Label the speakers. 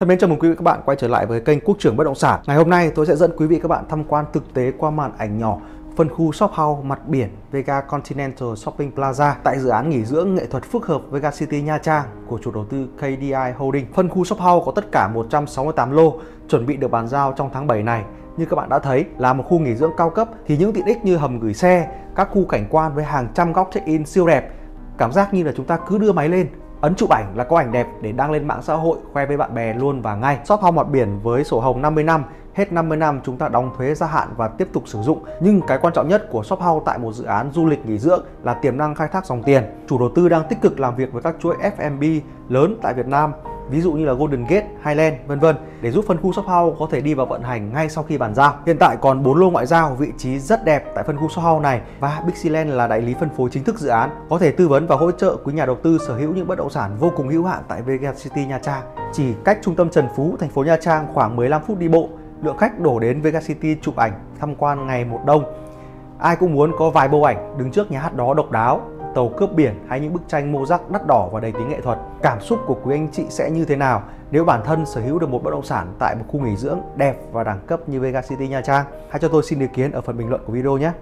Speaker 1: Thân mến chào mừng quý vị các bạn quay trở lại với kênh Quốc trưởng Bất động sản. Ngày hôm nay tôi sẽ dẫn quý vị các bạn tham quan thực tế qua màn ảnh nhỏ phân khu shop house mặt biển Vega Continental Shopping Plaza tại dự án nghỉ dưỡng nghệ thuật phức hợp Vega City Nha Trang của chủ đầu tư KDI Holding. Phân khu shop house có tất cả 168 lô chuẩn bị được bàn giao trong tháng 7 này. Như các bạn đã thấy là một khu nghỉ dưỡng cao cấp thì những tiện ích như hầm gửi xe, các khu cảnh quan với hàng trăm góc check-in siêu đẹp. Cảm giác như là chúng ta cứ đưa máy lên ấn chụp ảnh là có ảnh đẹp để đăng lên mạng xã hội khoe với bạn bè luôn và ngay. Shop house mặt biển với sổ hồng 50 năm, hết 50 năm chúng ta đóng thuế gia hạn và tiếp tục sử dụng. Nhưng cái quan trọng nhất của shop house tại một dự án du lịch nghỉ dưỡng là tiềm năng khai thác dòng tiền. Chủ đầu tư đang tích cực làm việc với các chuỗi F&B lớn tại Việt Nam ví dụ như là Golden Gate, Highland, vân vân để giúp phân khu shop house có thể đi vào vận hành ngay sau khi bàn giao. Hiện tại còn 4 lô ngoại giao vị trí rất đẹp tại phân khu shop house này và Bixi là đại lý phân phối chính thức dự án, có thể tư vấn và hỗ trợ quý nhà đầu tư sở hữu những bất động sản vô cùng hữu hạn tại Vega City Nha Trang. Chỉ cách trung tâm Trần Phú, thành phố Nha Trang khoảng 15 phút đi bộ, lượng khách đổ đến Vega City chụp ảnh, tham quan ngày một đông. Ai cũng muốn có vài bộ ảnh đứng trước nhà hát đó độc đáo, tàu cướp biển hay những bức tranh mô rắc đắt đỏ và đầy tính nghệ thuật. Cảm xúc của quý anh chị sẽ như thế nào nếu bản thân sở hữu được một bất động sản tại một khu nghỉ dưỡng đẹp và đẳng cấp như Vega City Nha Trang? Hãy cho tôi xin ý kiến ở phần bình luận của video nhé.